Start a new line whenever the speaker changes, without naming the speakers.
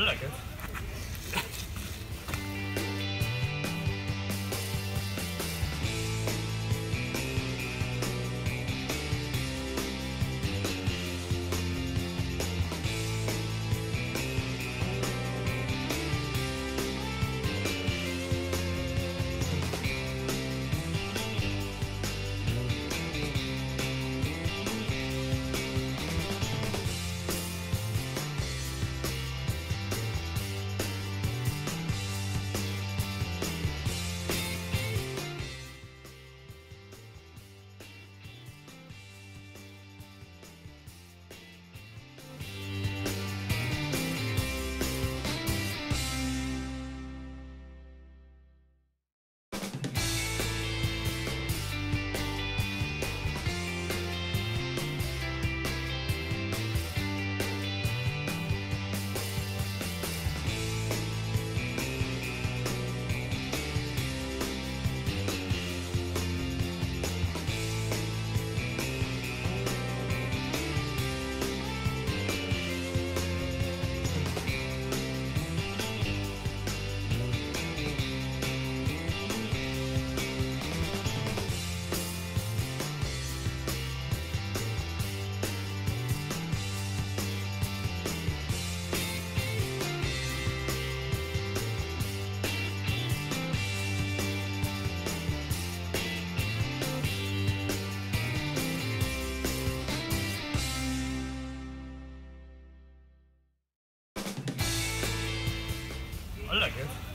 I like it. Lekker. Wel lekker.